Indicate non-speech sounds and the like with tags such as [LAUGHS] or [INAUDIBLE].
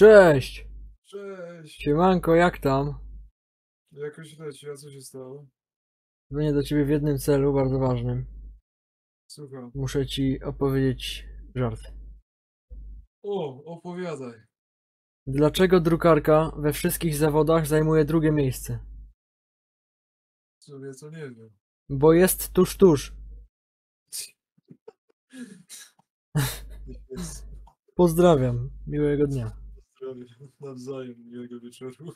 Cześć! Cześć! Siemanko, jak tam? Jakoś leci, a co się stało? Dzwonię do ciebie w jednym celu, bardzo ważnym. Słucham. Muszę ci opowiedzieć żart. O, opowiadaj. Dlaczego drukarka we wszystkich zawodach zajmuje drugie miejsce? Sobie co nie wiem. Bo jest tuż tuż. [LAUGHS] Pozdrawiam. Miłego dnia. Навзаєм, Юрію Вечору.